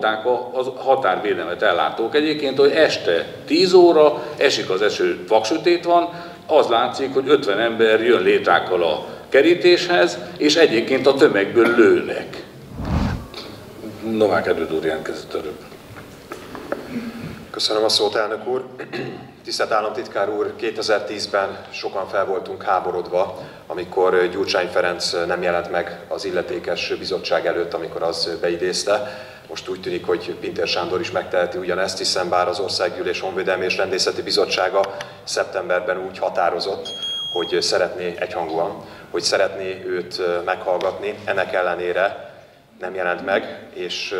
mondták a, határvédelmet ellátók egyébként, hogy este 10 óra, esik az eső, vaksütét van, az látszik, hogy 50 ember jön létrákkal a kerítéshez, és egyébként a tömegből lőnek. Novák Erőd úr jelentkezett előbb. Köszönöm a szót, elnök úr. Tisztelt államtitkár úr, 2010-ben sokan fel voltunk háborodva, amikor Gyurcsány Ferenc nem jelent meg az illetékes bizottság előtt, amikor az beidézte. Most úgy tűnik, hogy Pintér Sándor is megteheti ugyanezt, hiszen bár az Országgyűlés Honvédelmi és Rendészeti Bizottsága szeptemberben úgy határozott, hogy szeretné egyhangúan, hogy szeretné őt meghallgatni. Ennek ellenére nem jelent meg, és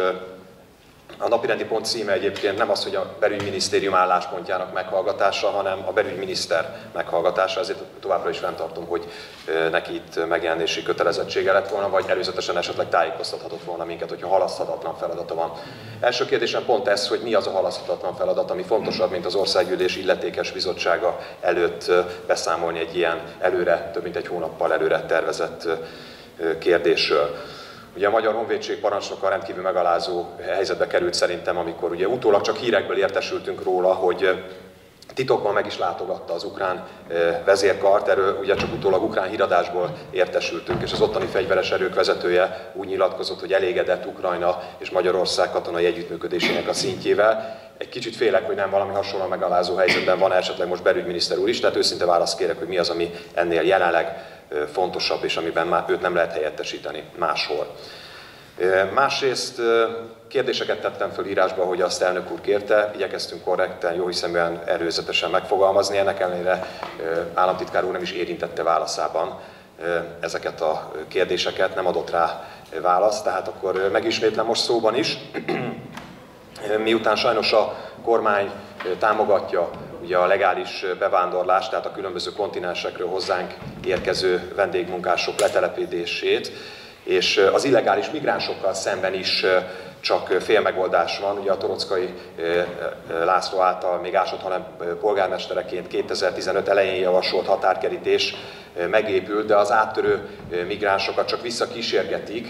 a napirendi pont címe egyébként nem az, hogy a belügyminisztérium álláspontjának meghallgatása, hanem a belügyminiszter meghallgatása, ezért továbbra is fenntartom, hogy neki itt megjelenési kötelezettsége lett volna, vagy előzetesen esetleg tájékoztathatott volna minket, hogyha halaszthatatlan feladata van. Első kérdésem pont ez, hogy mi az a halaszthatatlan feladat, ami fontosabb, mint az országgyűlés illetékes bizottsága előtt beszámolni egy ilyen előre, több mint egy hónappal előre tervezett kérdésről. Ugye a Magyar Honvédség parancsnoka rendkívül megalázó helyzetbe került szerintem, amikor ugye utólag csak hírekből értesültünk róla, hogy titokban meg is látogatta az ukrán vezérkart, erről ugye csak utólag ukrán híradásból értesültünk, és az ottani fegyveres erők vezetője úgy nyilatkozott, hogy elégedett Ukrajna és Magyarország katonai együttműködésének a szintjével. Egy kicsit félek, hogy nem valami hasonló megalázó helyzetben van esetleg most belügyminiszter úr is, tehát őszinte választ kérek, hogy mi az, ami ennél jelenleg fontosabb, és amiben már őt nem lehet helyettesíteni máshol. Másrészt kérdéseket tettem föl írásba, hogy azt elnök úr kérte, igyekeztünk korrekten, jó hiszeműen előzetesen megfogalmazni, ennek ellenére államtitkár úr nem is érintette válaszában ezeket a kérdéseket, nem adott rá választ, tehát akkor megismétlem most szóban is. Miután sajnos a kormány támogatja ugye a legális bevándorlást, tehát a különböző kontinensekről hozzánk érkező vendégmunkások letelepítését, és az illegális migránsokkal szemben is csak fél megoldás van. Ugye a Torockai László által még ásott, hanem polgármestereként 2015 elején javasolt határkerítés megépült, de az áttörő migránsokat csak visszakísérgetik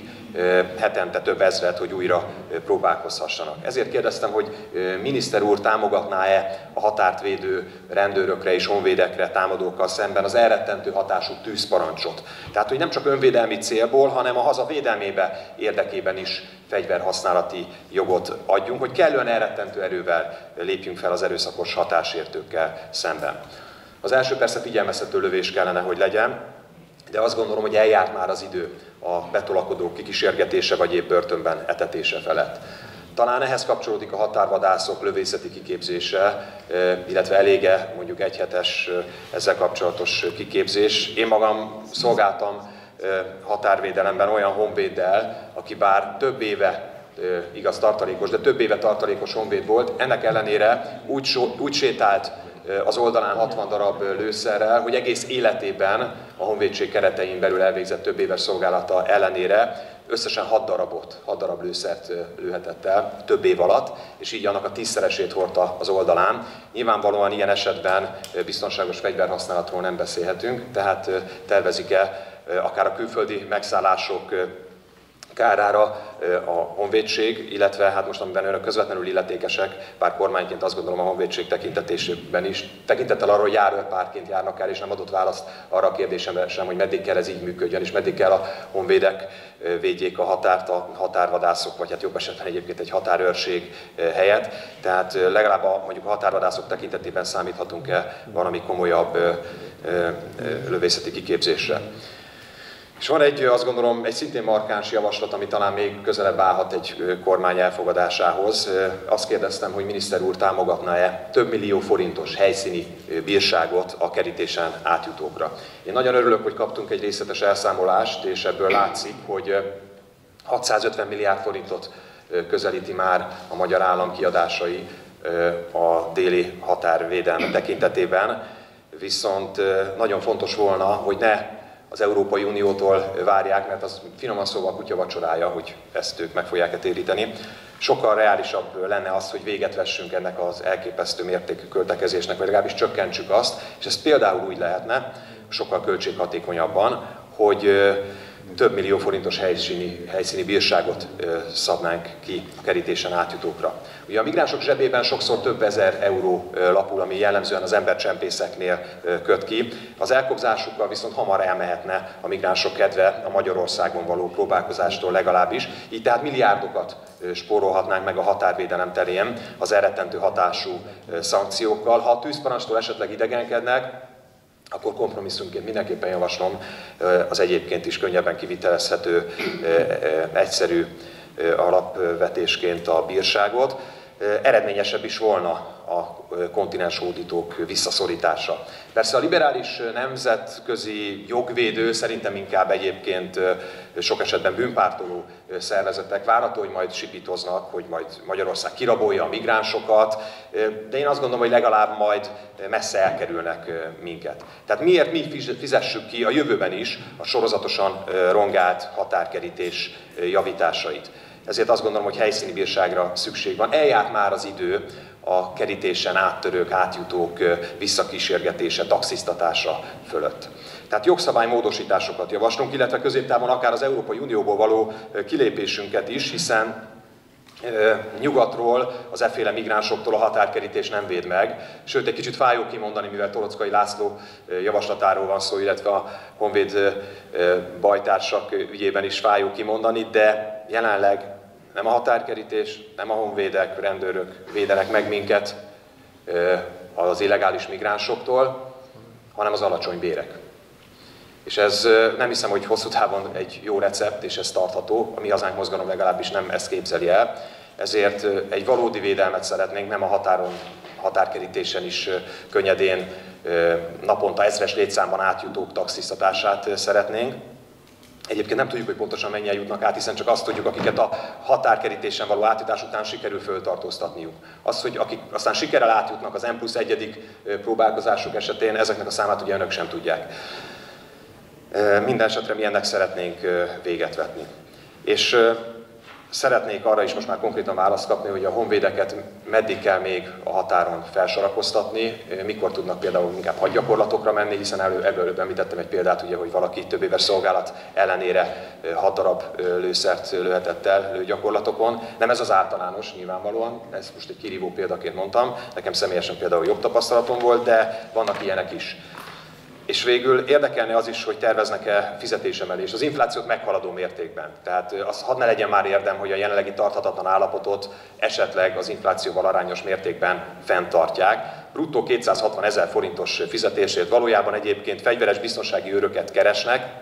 hetente több ezret, hogy újra próbálkozhassanak. Ezért kérdeztem, hogy miniszter úr támogatná-e a határt védő rendőrökre és honvédekre támadókkal szemben az elrettentő hatású tűzparancsot. Tehát, hogy nem csak önvédelmi célból, hanem a haza védelmébe érdekében is fegyverhasználati jogot adjunk, hogy kellően elrettentő erővel lépjünk fel az erőszakos hatásértőkkel szemben. Az első persze figyelmeztető lövés kellene, hogy legyen, de azt gondolom, hogy eljárt már az idő a betolakodók kikísérgetése vagy épp börtönben etetése felett. Talán ehhez kapcsolódik a határvadászok lövészeti kiképzése, illetve elége mondjuk egyhetes ezzel kapcsolatos kiképzés. Én magam szolgáltam határvédelemben olyan honvéddel, aki bár több éve igaz tartalékos, de több éve tartalékos honvéd volt, ennek ellenére úgy, úgy sétált az oldalán 60 darab lőszerrel, hogy egész életében a honvédség keretein belül elvégzett több éves szolgálata ellenére összesen 6 darabot, 6 darab lőszert lőhetett el több év alatt, és így annak a tízszeresét hordta az oldalán. Nyilvánvalóan ilyen esetben biztonságos fegyverhasználatról nem beszélhetünk, tehát tervezik-e akár a külföldi megszállások kárára a honvédség, illetve hát most amiben önök közvetlenül illetékesek, bár kormányként azt gondolom a honvédség tekintetésében is, tekintettel arról, hogy járő párként járnak el, és nem adott választ arra a kérdésemre sem, hogy meddig kell ez így működjön, és meddig kell a honvédek védjék a határt, a határvadászok, vagy hát jobb esetben egyébként egy határőrség helyett. Tehát legalább a, mondjuk a határvadászok tekintetében számíthatunk-e valami komolyabb lövészeti kiképzésre. És van egy, azt gondolom, egy szintén markáns javaslat, ami talán még közelebb állhat egy kormány elfogadásához. Azt kérdeztem, hogy miniszter úr támogatná-e több millió forintos helyszíni bírságot a kerítésen átjutókra. Én nagyon örülök, hogy kaptunk egy részletes elszámolást, és ebből látszik, hogy 650 milliárd forintot közelíti már a magyar állam kiadásai a déli határvédelme tekintetében. Viszont nagyon fontos volna, hogy ne az Európai Uniótól várják, mert az finoman szóval kutya vacsorája, hogy ezt ők meg fogják téríteni. Sokkal reálisabb lenne az, hogy véget vessünk ennek az elképesztő mértékű költekezésnek, vagy legalábbis csökkentsük azt, és ez például úgy lehetne, sokkal költséghatékonyabban, hogy több millió forintos helyszíni, helyszíni bírságot szabnánk ki a kerítésen átjutókra. Ugye a migránsok zsebében sokszor több ezer euró lapul, ami jellemzően az embercsempészeknél köt ki. Az elkobzásukkal viszont hamar elmehetne a migránsok kedve a Magyarországon való próbálkozástól legalábbis. Így tehát milliárdokat spórolhatnánk meg a határvédelem terén az elrettentő hatású szankciókkal. Ha a tűzparanstól esetleg idegenkednek, akkor kompromisszumként mindenképpen javaslom az egyébként is könnyebben kivitelezhető, egyszerű alapvetésként a bírságot. Eredményesebb is volna a kontinens hódítók visszaszorítása. Persze a liberális nemzetközi jogvédő szerintem inkább egyébként sok esetben bűnpártoló szervezetek várható, hogy majd sipítoznak, hogy majd Magyarország kirabolja a migránsokat, de én azt gondolom, hogy legalább majd messze elkerülnek minket. Tehát miért mi fizessük ki a jövőben is a sorozatosan rongált határkerítés javításait? Ezért azt gondolom, hogy helyszíni bírságra szükség van. Eljárt már az idő a kerítésen áttörők, átjutók visszakísérgetése, taxisztatása fölött. Tehát jogszabálymódosításokat javaslunk, illetve középtávon akár az Európai Unióból való kilépésünket is, hiszen nyugatról, az efféle migránsoktól a határkerítés nem véd meg. Sőt, egy kicsit fájó kimondani, mivel Torockai László javaslatáról van szó, illetve a Honvéd bajtársak ügyében is fájó kimondani, de jelenleg nem a határkerítés, nem a honvédek, rendőrök védenek meg minket az illegális migránsoktól, hanem az alacsony bérek. És ez nem hiszem, hogy hosszú távon egy jó recept, és ez tartható. A mi hazánk mozgalom legalábbis nem ezt képzeli el. Ezért egy valódi védelmet szeretnénk, nem a határon, határkerítésen is könnyedén naponta ezres létszámban átjutók taxisztatását szeretnénk. Egyébként nem tudjuk, hogy pontosan mennyien jutnak át, hiszen csak azt tudjuk, akiket a határkerítésen való átjutás után sikerül föltartóztatniuk. Az, hogy akik aztán sikerrel átjutnak az M plusz egyedik próbálkozások esetén, ezeknek a számát ugye önök sem tudják. Minden esetre mi ennek szeretnénk véget vetni. És Szeretnék arra is most már konkrétan választ kapni, hogy a honvédeket meddig kell még a határon felsorakoztatni, mikor tudnak például inkább hadgyakorlatokra menni, hiszen elő, előbb említettem egy példát, ugye, hogy valaki több éves szolgálat ellenére hat darab lőszert lőhetett el lőgyakorlatokon. Nem ez az általános nyilvánvalóan, ez most egy kirívó példaként mondtam, nekem személyesen például jobb tapasztalatom volt, de vannak ilyenek is. És végül érdekelne az is, hogy terveznek-e fizetésemelést az inflációt meghaladó mértékben. Tehát az hadd ne legyen már érdem, hogy a jelenlegi tarthatatlan állapotot esetleg az inflációval arányos mértékben fenntartják. Bruttó 260 ezer forintos fizetésért valójában egyébként fegyveres biztonsági őröket keresnek,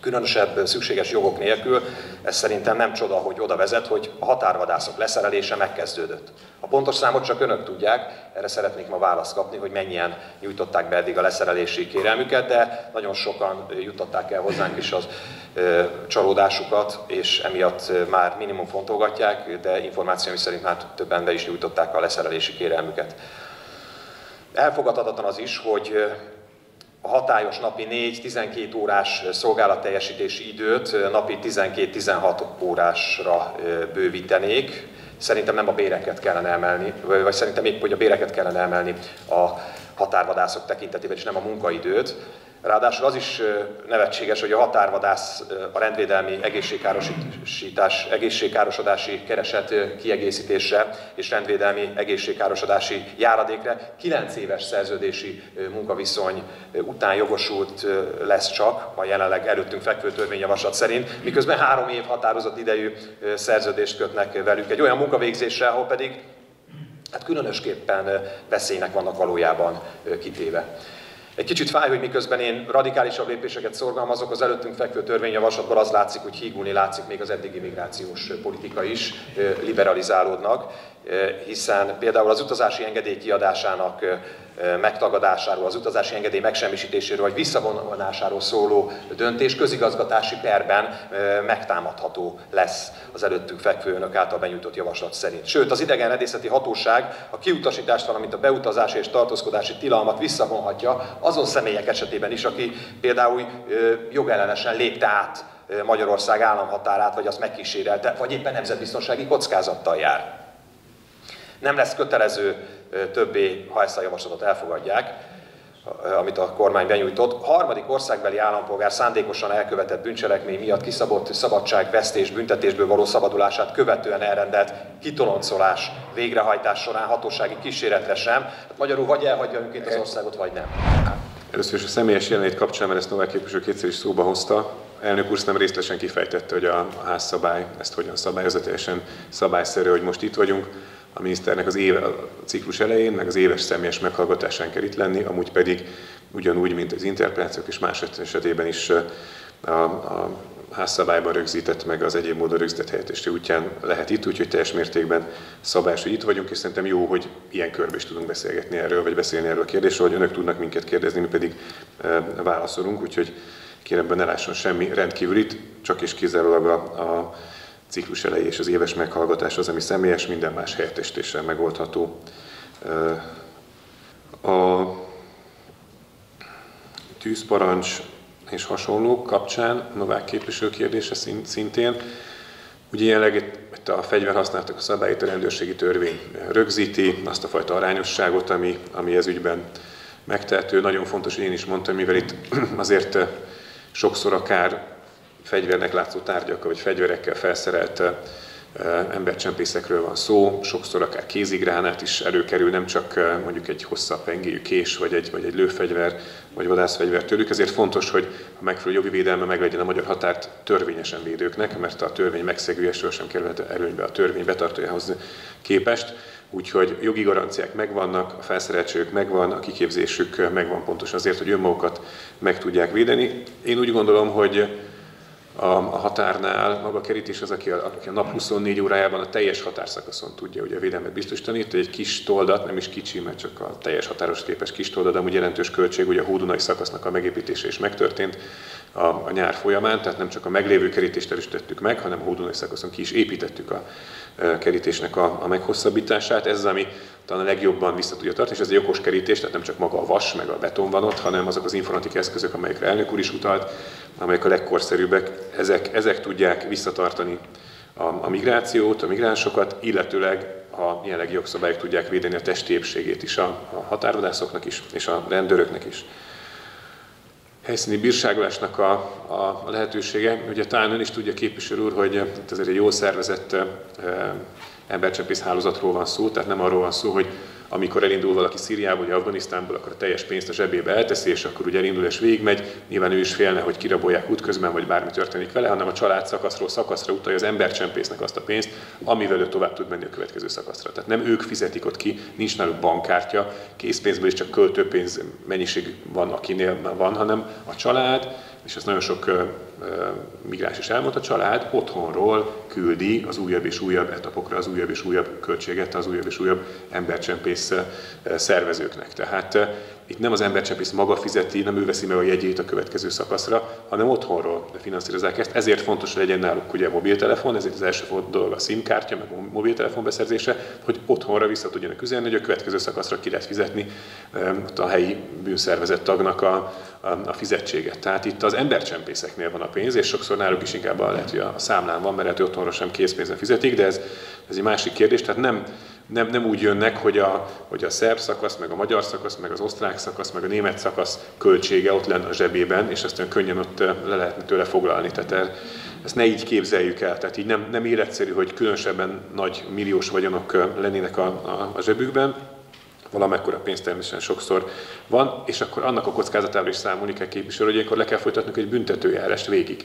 különösebb szükséges jogok nélkül, ez szerintem nem csoda, hogy oda vezet, hogy a határvadászok leszerelése megkezdődött. A pontos számot csak önök tudják, erre szeretnék ma választ kapni, hogy mennyien nyújtották be eddig a leszerelési kérelmüket, de nagyon sokan jutották el hozzánk is az ö, csalódásukat, és emiatt már minimum fontolgatják, de információim szerint már többen be is nyújtották a leszerelési kérelmüket. Elfogadhatatlan az is, hogy a hatályos napi 4-12 órás szolgálatteljesítési időt napi 12-16 órásra bővítenék. Szerintem nem a béreket kellene emelni, vagy szerintem épp, hogy a béreket kellene emelni a határvadászok tekintetében, és nem a munkaidőt. Ráadásul az is nevetséges, hogy a határvadász a rendvédelmi egészségkárosítás, egészségkárosodási kereset kiegészítésre és rendvédelmi egészségkárosodási járadékra 9 éves szerződési munkaviszony után jogosult lesz csak a jelenleg előttünk fekvő törvényjavaslat szerint, miközben három év határozott idejű szerződést kötnek velük egy olyan munkavégzésre, ahol pedig hát különösképpen veszélynek vannak valójában kitéve. Egy kicsit fáj, hogy miközben én radikálisabb lépéseket szorgalmazok, az előttünk fekvő törvényjavaslatból az látszik, hogy hígulni látszik még az eddigi migrációs politika is, liberalizálódnak, hiszen például az utazási engedély kiadásának megtagadásáról, az utazási engedély megsemmisítéséről vagy visszavonulásáról szóló döntés közigazgatási perben megtámadható lesz az előttünk fekvő önök által benyújtott javaslat szerint. Sőt, az idegenredészeti hatóság a kiutasítást, valamint a beutazási és tartózkodási tilalmat visszavonhatja azon személyek esetében is, aki például jogellenesen lépte át Magyarország államhatárát, vagy azt megkísérelte, vagy éppen nemzetbiztonsági kockázattal jár. Nem lesz kötelező többé, ha ezt a javaslatot elfogadják, amit a kormány benyújtott. Harmadik országbeli állampolgár szándékosan elkövetett bűncselekmény miatt kiszabott szabadságvesztés büntetésből való szabadulását követően elrendelt kitoloncolás végrehajtás során hatósági kíséretre sem. Hát magyarul vagy elhagyja önként az országot, vagy nem. Először is a személyes jelenlét kapcsán, mert ezt Novák képviselő kétszer is szóba hozta, elnök úr nem részletesen kifejtette, hogy a, házszabály ezt hogyan szabályozza, teljesen szabályszerű, hogy most itt vagyunk. A miniszternek az éve, a ciklus elején, meg az éves személyes meghallgatásán kell itt lenni, amúgy pedig ugyanúgy, mint az interpelációk és más esetében is a, a házszabályban rögzített, meg az egyéb módon rögzített helyettesti útján lehet itt, úgyhogy teljes mértékben szabályos, hogy itt vagyunk, és szerintem jó, hogy ilyen körbe is tudunk beszélgetni erről, vagy beszélni erről a kérdésről, hogy önök tudnak minket kérdezni, mi pedig válaszolunk, úgyhogy kérem, ne lásson semmi rendkívülit, csak és kizárólag a, a ciklus elejé és az éves meghallgatás az, ami személyes, minden más helyettesítéssel megoldható. A tűzparancs és hasonlók kapcsán, Novák képviselő kérdése szintén, Ugye jelenleg itt a fegyverhasználatok a szabályt a rendőrségi törvény rögzíti, azt a fajta arányosságot, ami, ami ez ügyben megtehető. Nagyon fontos, hogy én is mondtam, mivel itt azért sokszor akár fegyvernek látszó tárgyakkal vagy fegyverekkel felszerelt embercsempészekről van szó, sokszor akár kézigránát is előkerül, nem csak mondjuk egy hosszabb pengéjű kés, vagy egy, vagy egy lőfegyver, vagy vadászfegyver tőlük. Ezért fontos, hogy a megfelelő jogi védelme meglegyen a magyar határt törvényesen védőknek, mert a törvény megszegülésről sem kerülhet előnybe a törvény betartójához képest. Úgyhogy jogi garanciák megvannak, a felszereltségük megvan, a kiképzésük megvan pontosan azért, hogy önmagukat meg tudják védeni. Én úgy gondolom, hogy a, határnál maga a kerítés az, aki a, aki a nap 24 órájában a teljes határszakaszon tudja ugye a védelmet biztosítani. Itt egy kis toldat, nem is kicsi, mert csak a teljes határos képes kis toldat, de amúgy jelentős költség, ugye a hódunai szakasznak a megépítése is megtörtént a, a nyár folyamán, tehát nem csak a meglévő kerítést erősítettük meg, hanem a hódunai szakaszon ki is építettük a, kerítésnek a, a meghosszabbítását. Ez az, ami talán a legjobban vissza tudja tartani, és ez egy okos kerítés, tehát nem csak maga a vas, meg a beton van ott, hanem azok az informatikai eszközök, amelyekre elnök úr is utalt, amelyek a legkorszerűbbek, ezek, ezek tudják visszatartani a, a migrációt, a migránsokat, illetőleg a jelenlegi jogszabályok tudják védeni a testi épségét is a, a határvadászoknak is, és a rendőröknek is helyszíni bírságolásnak a, a, lehetősége. Ugye talán ön is tudja, képviselő úr, hogy azért egy jól szervezett embercsempész hálózatról van szó, tehát nem arról van szó, hogy amikor elindul valaki Szíriából vagy Afganisztánból, akkor a teljes pénzt a zsebébe elteszi, és akkor ugye elindul és végigmegy. Nyilván ő is félne, hogy kirabolják útközben, vagy bármi történik vele, hanem a család szakaszról szakaszra utalja az embercsempésznek azt a pénzt, amivel ő tovább tud menni a következő szakaszra. Tehát nem ők fizetik ott ki, nincs náluk bankkártya, készpénzből is csak költőpénz mennyiség van, akinél van, hanem a család, és ez nagyon sok migráns is elmondta, a család otthonról küldi az újabb és újabb etapokra az újabb és újabb költséget az újabb és újabb embercsempész szervezőknek. Tehát itt nem az embercsempész maga fizeti, nem ő veszi meg a jegyét a következő szakaszra, hanem otthonról finanszírozzák ezt. Ezért fontos, hogy legyen náluk ugye mobiltelefon, ezért az első dolog a SIM kártya, meg a mobiltelefon beszerzése, hogy otthonra vissza tudjanak üzenni, hogy a következő szakaszra ki lehet fizetni a helyi bűnszervezet tagnak a, a, fizetséget. Tehát itt az embercsempészeknél van a pénz, és sokszor náluk is inkább lehet, hogy a számlán van, mert lehet, otthonra sem készpénzen fizetik, de ez, ez egy másik kérdés. Tehát nem, nem, nem úgy jönnek, hogy a, hogy a szerb szakasz, meg a magyar szakasz, meg az osztrák szakasz, meg a német szakasz költsége ott lenne a zsebében, és azt olyan könnyen ott le lehetne tőle foglalni. Tehát ezt ne így képzeljük el. Tehát így nem, nem életszerű, hogy különösebben nagy milliós vagyonok lennének a, a, a zsebükben, valamekkora pénz természetesen sokszor van, és akkor annak a kockázatával is számolni kell képviselő, hogy akkor le kell folytatnunk egy büntetőjárást végig,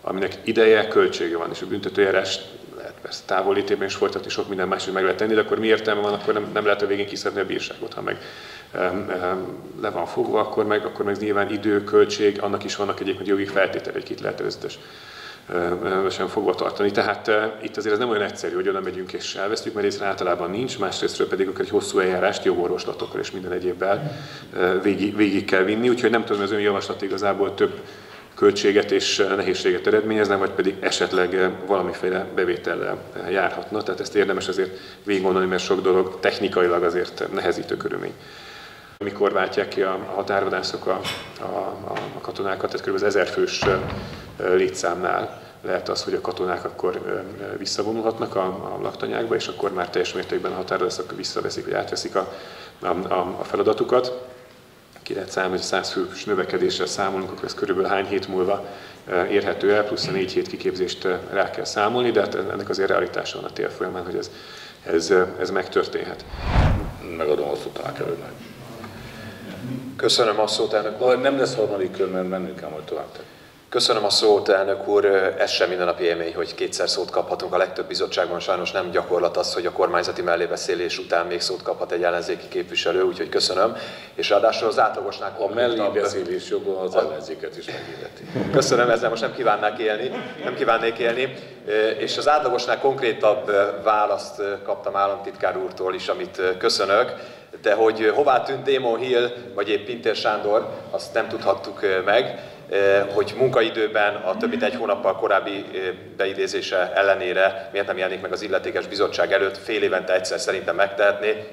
aminek ideje, költsége van, és a büntetőjárás lehet persze távolítében is folytatni, sok minden más is meg lehet tenni, de akkor mi értelme van, akkor nem, nem lehet a végén kiszedni a bírságot, ha meg um, um, le van fogva, akkor meg, akkor meg nyilván idő, költség, annak is vannak egyébként jogi feltételei, hogy itt lehet előzetes sem fogva tartani. Tehát itt azért ez nem olyan egyszerű, hogy oda megyünk és elvesztjük, mert részre általában nincs, másrésztről pedig akkor egy hosszú eljárást jogorvoslatokkal és minden egyébbel végig, végig kell vinni, úgyhogy nem tudom, az ön javaslat igazából több költséget és nehézséget eredményezne, vagy pedig esetleg valamiféle bevétellel járhatna. Tehát ezt érdemes azért végig gondolni, mert sok dolog technikailag azért nehezítő körülmény. Mikor váltják ki a határvadászok a, a, a katonákat, tehát kb. az ezer fős létszámnál lehet az, hogy a katonák akkor visszavonulhatnak a, a laktanyákba, és akkor már teljes mértékben a határozások visszaveszik, vagy átveszik a, a, a feladatukat. ki lehet számolni, hogy 100 fős növekedéssel számolunk, akkor ez körülbelül hány hét múlva érhető el, plusz a négy hét kiképzést rá kell számolni, de hát ennek azért realitása van a tél folyamán, hogy ez, ez, ez megtörténhet. Megadom a szót a Köszönöm a szót, elnök Nem lesz harmadik kör, mert mennünk kell majd tovább. Köszönöm a szót, elnök úr. Ez sem mindennapi élmény, hogy kétszer szót kaphatunk. A legtöbb bizottságban sajnos nem gyakorlat az, hogy a kormányzati mellébeszélés után még szót kaphat egy ellenzéki képviselő, úgyhogy köszönöm. És ráadásul az átlagosnál A mellébeszélés joga az ellenzéket is megilleti. Köszönöm, ezzel most nem kívánnák élni, nem kívánnék élni. És az átlagosnál konkrétabb választ kaptam államtitkár úrtól is, amit köszönök de hogy hová tűnt Démon Hill, vagy épp Pintér Sándor, azt nem tudhattuk meg. Eh, hogy munkaidőben a több mint egy hónappal korábbi eh, beidézése ellenére miért nem jelenik meg az illetékes bizottság előtt, fél évente egyszer szerintem megtehetné,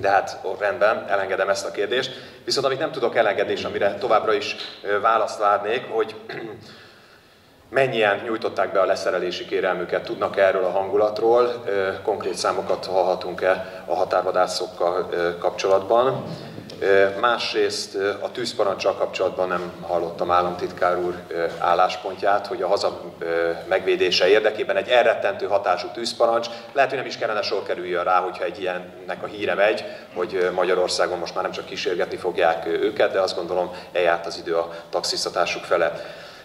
de hát ó, rendben, elengedem ezt a kérdést. Viszont amit nem tudok elengedni, és amire továbbra is eh, választ várnék, hogy mennyien nyújtották be a leszerelési kérelmüket, tudnak erről a hangulatról, konkrét számokat hallhatunk-e a határvadászokkal kapcsolatban. Másrészt a tűzparancsal kapcsolatban nem hallottam államtitkár úr álláspontját, hogy a haza megvédése érdekében egy elrettentő hatású tűzparancs, lehet, hogy nem is kellene sor kerüljön rá, hogyha egy ilyennek a híre megy, hogy Magyarországon most már nem csak kísérgetni fogják őket, de azt gondolom eljárt az idő a taxisztatásuk fele.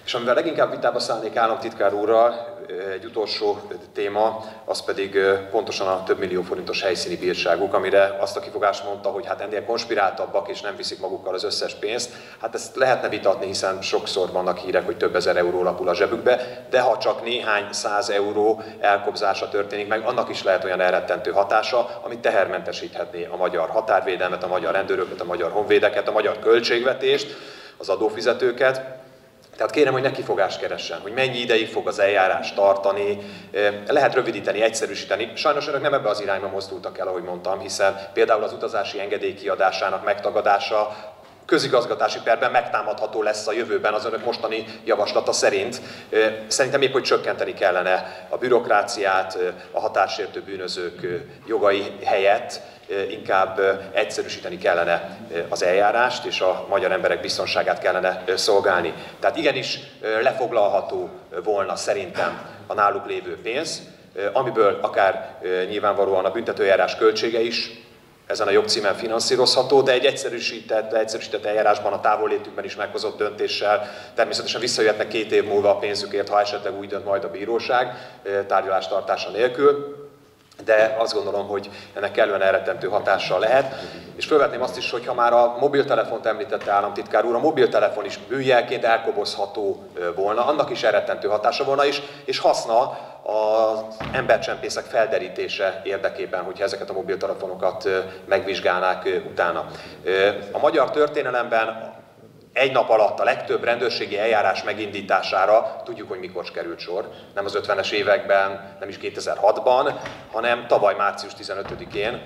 És amivel leginkább vitába szállnék államtitkár úrral, egy utolsó téma, az pedig pontosan a több millió forintos helyszíni bírságuk, amire azt a kifogást mondta, hogy hát ennél konspiráltabbak és nem viszik magukkal az összes pénzt. Hát ezt lehetne vitatni, hiszen sokszor vannak hírek, hogy több ezer euró lapul a zsebükbe, de ha csak néhány száz euró elkobzása történik meg, annak is lehet olyan elrettentő hatása, ami tehermentesíthetné a magyar határvédelmet, a magyar rendőröket, a magyar honvédeket, a magyar költségvetést, az adófizetőket, tehát kérem, hogy ne kifogást keressen, hogy mennyi ideig fog az eljárás tartani, lehet rövidíteni, egyszerűsíteni. Sajnos önök nem ebbe az irányba mozdultak el, ahogy mondtam, hiszen például az utazási engedély kiadásának megtagadása közigazgatási perben megtámadható lesz a jövőben az önök mostani javaslata szerint. Szerintem épp, hogy csökkenteni kellene a bürokráciát, a határsértő bűnözők jogai helyett, inkább egyszerűsíteni kellene az eljárást, és a magyar emberek biztonságát kellene szolgálni. Tehát igenis lefoglalható volna szerintem a náluk lévő pénz, amiből akár nyilvánvalóan a büntetőjárás költsége is ezen a jogcímen finanszírozható, de egy egyszerűsített, egyszerűsített eljárásban a távollétükben is meghozott döntéssel. Természetesen visszajöhetnek két év múlva a pénzükért, ha esetleg úgy dönt majd a bíróság tárgyalás tartása nélkül de azt gondolom, hogy ennek kellően elrettentő hatással lehet. És felvetném azt is, hogy ha már a mobiltelefont említette államtitkár úr, a mobiltelefon is bűjelként elkobozható volna, annak is elrettentő hatása volna is, és haszna az embercsempészek felderítése érdekében, hogyha ezeket a mobiltelefonokat megvizsgálnák utána. A magyar történelemben egy nap alatt a legtöbb rendőrségi eljárás megindítására tudjuk, hogy mikor került sor. Nem az 50-es években, nem is 2006-ban, hanem tavaly március 15-én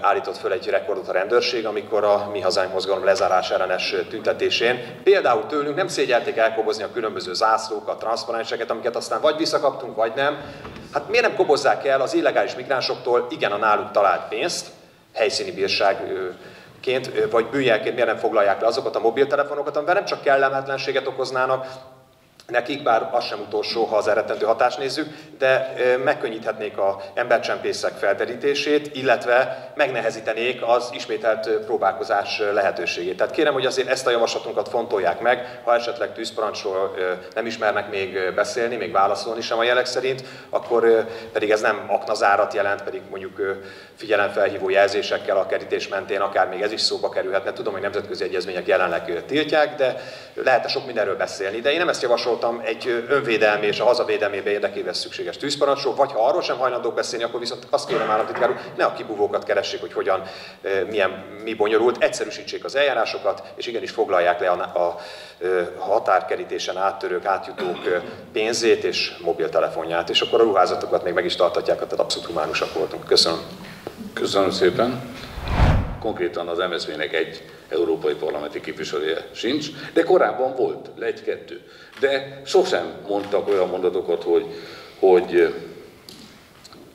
állított föl egy rekordot a rendőrség, amikor a Mi Hazánk mozgalom lezárás ellenes tüntetésén például tőlünk nem szégyelték elkobozni a különböző zászlókat, transzparenseket, amiket aztán vagy visszakaptunk, vagy nem. Hát miért nem kobozzák el az illegális migránsoktól igen a náluk talált pénzt, helyszíni bírság ként, vagy bűnjelként miért nem foglalják le azokat a mobiltelefonokat, amivel nem csak kellemetlenséget okoznának, nekik, bár az sem utolsó, ha az eredető hatást nézzük, de megkönnyíthetnék a embercsempészek felderítését, illetve megnehezítenék az ismételt próbálkozás lehetőségét. Tehát kérem, hogy azért ezt a javaslatunkat fontolják meg, ha esetleg tűzparancsról nem ismernek még beszélni, még válaszolni sem a jelek szerint, akkor pedig ez nem aknazárat jelent, pedig mondjuk figyelemfelhívó jelzésekkel a kerítés mentén akár még ez is szóba kerülhetne. Tudom, hogy nemzetközi egyezmények jelenleg tiltják, de lehetne sok mindenről beszélni. De én nem ezt javasoltam egy önvédelmi és a hazavédelmébe érdekével szükséges tűzparancsról, vagy ha arról sem hajlandók beszélni, akkor viszont azt kérem államtitkár úr, ne a kibúvókat keressék, hogy hogyan, milyen, mi bonyolult, egyszerűsítsék az eljárásokat, és igenis foglalják le a, a, a határkerítésen áttörők, átjutók pénzét és mobiltelefonját, és akkor a ruházatokat még meg is tartatják, tehát abszolút humánusak voltunk. Köszönöm. Köszönöm szépen. Konkrétan az MSZV-nek egy európai parlamenti képviselője sincs, de korábban volt, egy-kettő. De sosem mondtak olyan mondatokat, hogy, hogy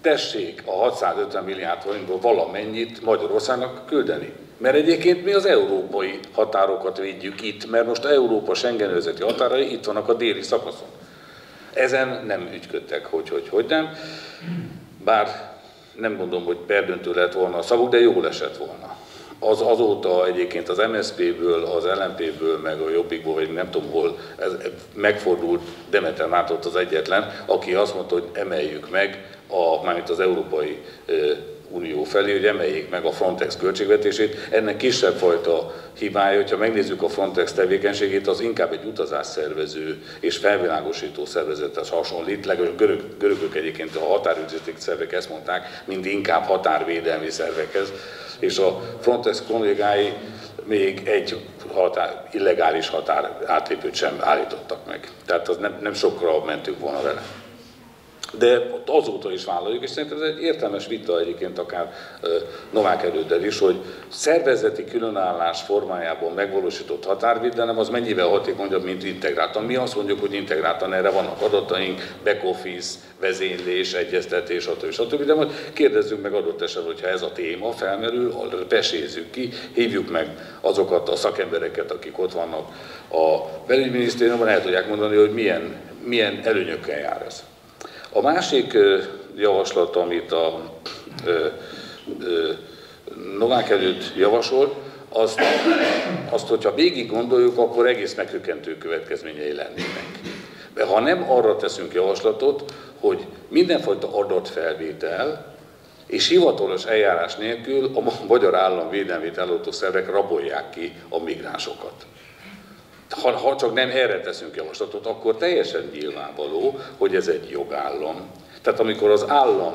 tessék a 650 milliárd forintból valamennyit Magyarországnak küldeni. Mert egyébként mi az európai határokat védjük itt, mert most Európa Schengenőzeti határai itt vannak a déli szakaszon. Ezen nem ügyködtek, hogy, hogy, hogy nem. Bár nem mondom, hogy perdöntő lett volna a szavuk, de jó esett volna. Az azóta egyébként az MSZP-ből, az LNP-ből, meg a Jobbikból, vagy nem tudom hol, ez megfordult Demeter Mátott az egyetlen, aki azt mondta, hogy emeljük meg, a, mármint az európai Unió felé, hogy emeljék meg a Frontex költségvetését. Ennek kisebb fajta hibája, hogyha megnézzük a Frontex tevékenységét, az inkább egy utazásszervező és felvilágosító szervezethez hasonlít, legalább görög, görögök egyébként a határügyzetik szervek ezt mondták, mint inkább határvédelmi szervekhez, és a Frontex kollégái még egy határ, illegális határ átlépőt sem állítottak meg. Tehát az nem, nem sokra mentünk volna vele de azóta is vállaljuk, és szerintem ez egy értelmes vita egyébként akár Novák előddel is, hogy szervezeti különállás formájában megvalósított határvédelem az mennyivel hatékonyabb, mint integráltan. Mi azt mondjuk, hogy integráltan erre vannak adataink, back office, vezénylés, egyeztetés, stb. stb. De majd kérdezzünk meg adott esetben, hogyha ez a téma felmerül, pesézzük ki, hívjuk meg azokat a szakembereket, akik ott vannak a belügyminisztériumban, el tudják mondani, hogy milyen, milyen előnyökkel jár ez. A másik javaslat, amit a Novák előtt javasolt, azt, azt, hogyha végig gondoljuk, akkor egész meghökkentő következményei lennének. De ha nem arra teszünk javaslatot, hogy mindenfajta adatfelvétel és hivatalos eljárás nélkül a magyar állam védelmét ellátó szervek rabolják ki a migránsokat ha, ha csak nem erre teszünk javaslatot, akkor teljesen nyilvánvaló, hogy ez egy jogállam. Tehát amikor az állam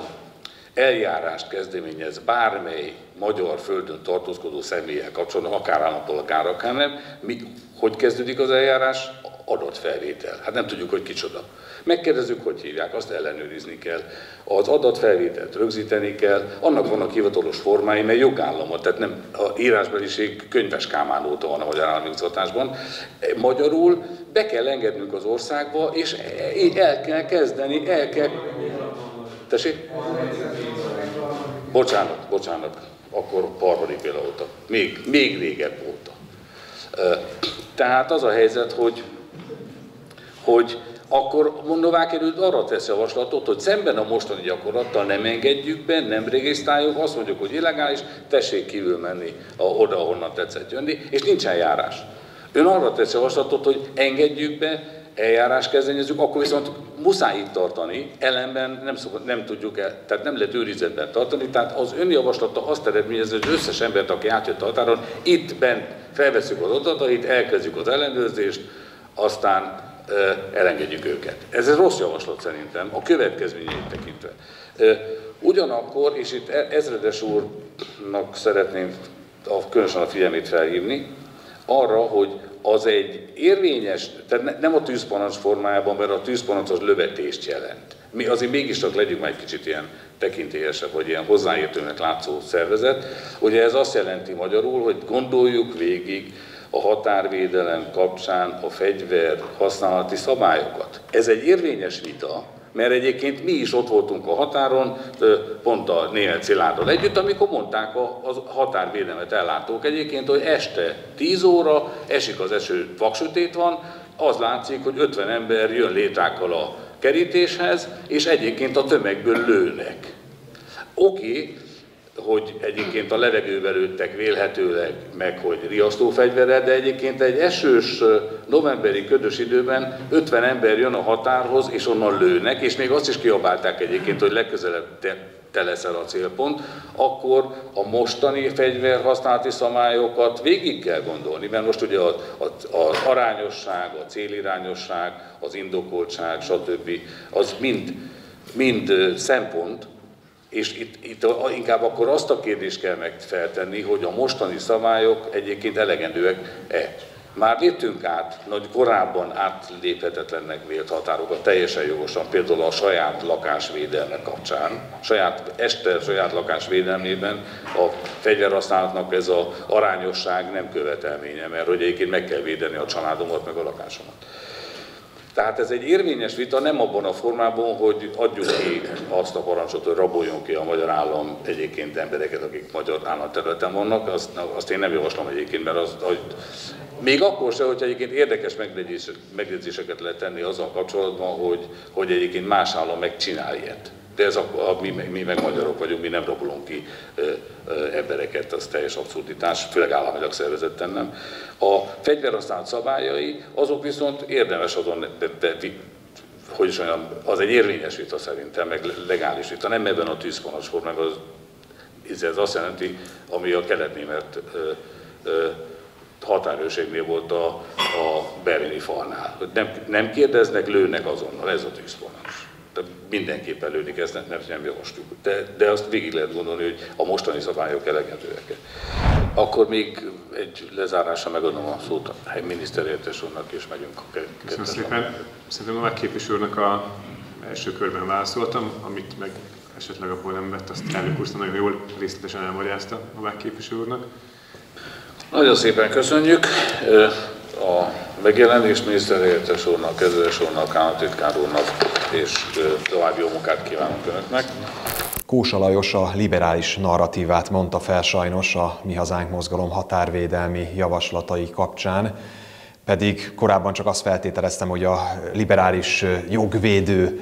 eljárást kezdeményez bármely magyar földön tartózkodó személlyel kapcsolatban, akár állampolgár, akár nem, mi, hogy kezdődik az eljárás? Adatfelvétel. Hát nem tudjuk, hogy kicsoda. Megkérdezzük, hogy hívják, azt ellenőrizni kell. Az adatfelvételt rögzíteni kell, annak vannak hivatalos formái, mert jogállamot, tehát nem a írásbeliség könyves kámán óta van a magyar állami Magyarul be kell engednünk az országba, és el kell kezdeni, el kell... Tessék? Bocsánat, bocsánat, akkor harmadik véle óta. Még, még régebb óta. Tehát az a helyzet, hogy, hogy akkor Novák erőd arra tesz javaslatot, hogy szemben a mostani gyakorlattal nem engedjük be, nem regisztráljuk, azt mondjuk, hogy illegális, tessék kívül menni a, oda, ahonnan tetszett jönni, és nincsen járás. Ön arra tesz javaslatot, hogy engedjük be, eljárás kezdeményezünk, akkor viszont muszáj itt tartani, ellenben nem, szokott, nem tudjuk el, tehát nem lehet őrizetben tartani, tehát az önjavaslata azt eredményez, hogy az összes embert, aki átjött határon, itt bent felveszünk az adatait, elkezdjük az ellenőrzést, aztán elengedjük őket. Ez egy rossz javaslat szerintem, a következményeit tekintve. Ugyanakkor, és itt e- ezredes úrnak szeretném a, különösen a figyelmét felhívni, arra, hogy az egy érvényes, tehát nem a tűzpanasz formájában, mert a tűzpanasz az lövetést jelent. Mi azért mégis csak legyünk már egy kicsit ilyen tekintélyesebb, vagy ilyen hozzáértőnek látszó szervezet. Ugye ez azt jelenti magyarul, hogy gondoljuk végig, a határvédelem kapcsán a fegyver használati szabályokat. Ez egy érvényes vita, mert egyébként mi is ott voltunk a határon, pont a német Szilárdal együtt, amikor mondták a, a határvédelmet ellátók egyébként, hogy este 10 óra, esik az eső, vaksütét van, az látszik, hogy 50 ember jön létrákkal a kerítéshez, és egyébként a tömegből lőnek. Oké, okay, hogy egyébként a levegőbe lőttek vélhetőleg meg, hogy riasztófegyverrel, de egyébként egy esős novemberi ködös időben 50 ember jön a határhoz, és onnan lőnek, és még azt is kiabálták egyébként, hogy legközelebb te, te leszel a célpont, akkor a mostani fegyverhasználati szabályokat végig kell gondolni, mert most ugye az, az arányosság, a célirányosság, az indokoltság, stb. az mind, mind szempont, és itt, itt inkább akkor azt a kérdést kell megfeltenni, hogy a mostani szabályok egyébként elegendőek-e. Már léptünk át, nagy korábban átléphetetlennek vélt határokat, teljesen jogosan, például a saját lakásvédelme kapcsán. Saját, este saját lakásvédelmében a fegyverhasználatnak ez az arányosság nem követelménye, mert hogy egyébként meg kell védeni a családomat, meg a lakásomat. Tehát ez egy érvényes vita, nem abban a formában, hogy adjuk ki azt a parancsot, hogy raboljon ki a magyar állam egyébként embereket, akik magyar állam területen vannak, azt, azt én nem javaslom egyébként, mert az, hogy még akkor se, hogy egyébként érdekes megjegyzéseket lehet tenni azzal kapcsolatban, hogy, hogy egyébként más állam megcsinál ilyet. De ez a, a, mi, mi meg magyarok vagyunk, mi nem rabolunk ki ö, ö, embereket, az teljes abszurditás, főleg államilag szervezetten nem. A fegyverhasználat szabályai, azok viszont érdemes azon, de, de, hogy is mondjam, az egy érvényes vita szerintem, meg legális vita, nem ebben a tűzkonas meg az, ez azt jelenti, ami a kelet-német határőrségnél volt a, a berlini falnál. Nem, nem kérdeznek, lőnek azonnal, ez a tűzfonás. De mindenképpen lőni kezdnek, mert nem javasljuk. De, de azt végig lehet gondolni, hogy a mostani szabályok elegendőek. Akkor még egy lezárásra megadom a szót a miniszterértes úrnak, és megyünk a Köszönöm szépen. Szerintem a képviselő úrnak a első körben válaszoltam, amit meg esetleg abból nem vett, azt elnök úr nagyon jól részletesen elmagyarázta a képviselő úrnak. Nagyon szépen köszönjük a megjelenést miniszterhelyettes úrnak, kedves úrnak, államtitkár úrnak, és további jó munkát kívánok Önöknek. Kósa Lajos a liberális narratívát mondta fel sajnos a Mi Hazánk mozgalom határvédelmi javaslatai kapcsán pedig korábban csak azt feltételeztem, hogy a liberális jogvédő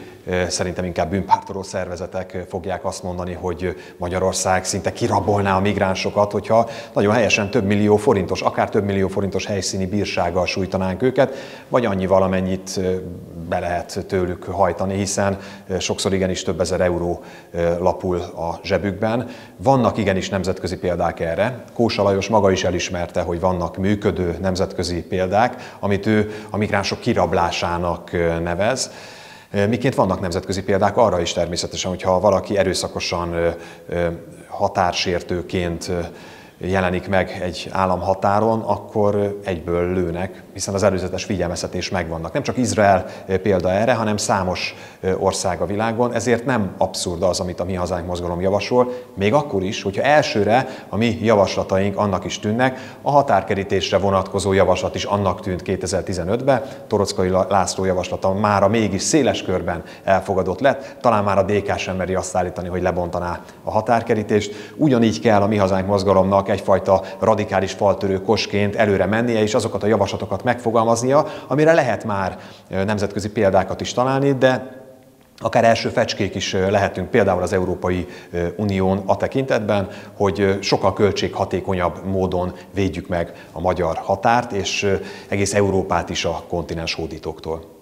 szerintem inkább bűnpártoló szervezetek fogják azt mondani, hogy Magyarország szinte kirabolná a migránsokat, hogyha nagyon helyesen több millió forintos, akár több millió forintos helyszíni bírsággal sújtanánk őket, vagy annyi valamennyit be lehet tőlük hajtani, hiszen sokszor igenis több ezer euró lapul a zsebükben. Vannak igenis nemzetközi példák erre. Kósa Lajos maga is elismerte, hogy vannak működő nemzetközi példák, amit ő a migránsok kirablásának nevez. Miként vannak nemzetközi példák arra is természetesen, hogyha valaki erőszakosan határsértőként jelenik meg egy államhatáron, akkor egyből lőnek, hiszen az előzetes figyelmeztetés megvannak. Nem csak Izrael példa erre, hanem számos ország a világon, ezért nem abszurd az, amit a Mi Hazánk mozgalom javasol, még akkor is, hogyha elsőre a mi javaslataink annak is tűnnek, a határkerítésre vonatkozó javaslat is annak tűnt 2015-ben, Torockai László javaslata már a mégis széles körben elfogadott lett, talán már a DK sem meri azt állítani, hogy lebontaná a határkerítést. Ugyanígy kell a Mi Hazánk mozgalomnak egyfajta radikális faltörő kosként előre mennie, és azokat a javaslatokat megfogalmaznia, amire lehet már nemzetközi példákat is találni, de akár első fecskék is lehetünk például az Európai Unión a tekintetben, hogy sokkal költséghatékonyabb módon védjük meg a magyar határt, és egész Európát is a kontinens hódítóktól.